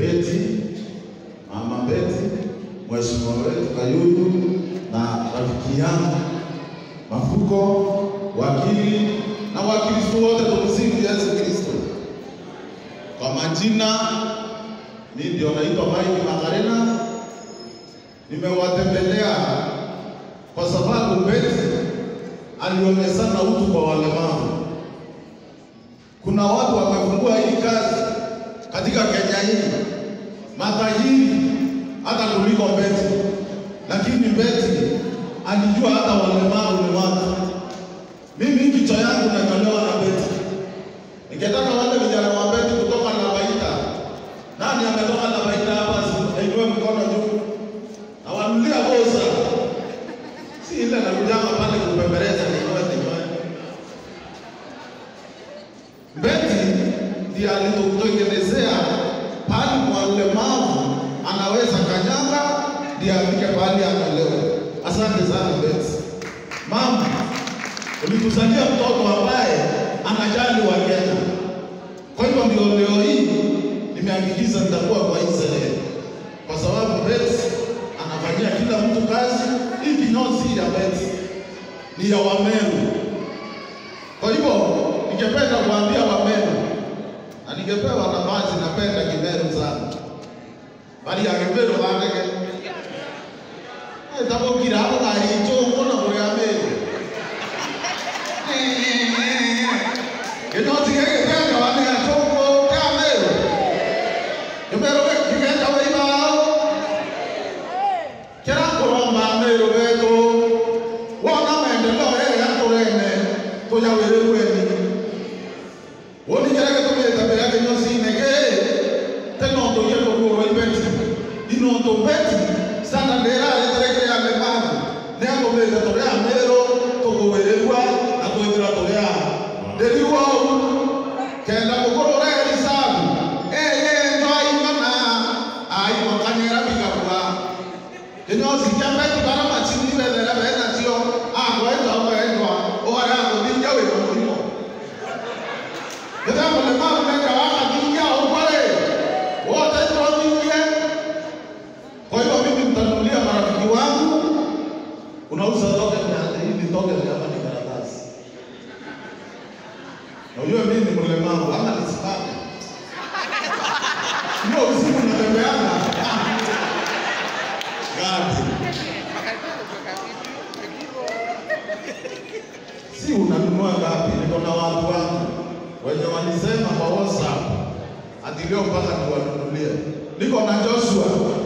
Beti, mama Beti, mheshimiwa wetu Kayuyu na rafiki yangu Mafuko, wakili na wakilifu wote, tumsifu Yesu Kristo. Kwa majina, mimi ndio naitwa Mike Magarena, nimewatembelea kwa sababu Beti alionyeshana utu kwa walemavu. Kuna watu kazi katika Kenya hii matajiri hata kuliko Beti, lakini Beti alijua hata walemavu ni watu. Ndiye alitutengenezea pali kwa ulemavu anaweza kanyaga ndiye afike pahali analewa. Asante sana Beti. Mama, ulituzalia mtoto ambaye anajali wa Kenya. Kwa hivyo ndio leo hii nimehakikisha nitakuwa kwa Israel, kwa sababu Beti anafanyia kila mtu kazi. Hii kinyozi ya betsi ni ya Wameru. Kwa hivyo ningependa kuambia Wameru Ningepewa nafasi napenda Kimeru sana. Bali ya Kimeru bandeke. Eh, tabo kirabo kaicho kona kore ame. Eh, eh, eh, Kito tigeke tanga bandeke choko kame. Kimeru kimeta wima. Kera koromba meru beto. Wana maendeleo ya tore ne. Toja wewe wewe. Woni kera ke tume ya ke nyosi nege teno to yelo ko ro ibeti ino to beti sana dera e tere ke ya me pavu ne ko me ke to ya mero to ko wele wa a ko ibira to ya de bi wo ke na ko ko re ni sabu e ye to ai mana ai ko kanera bi ka wa ino si jambe unauza toke na hili toke kama ni karatasi. Na unajua mimi ni mlemavu ama nisipate. Ndio usiku natembeana. Gati. Si unanunua ngapi? Niko na watu wangu wenye walisema kwa WhatsApp Hadi leo mpaka niwanunulie. Niko na Joshua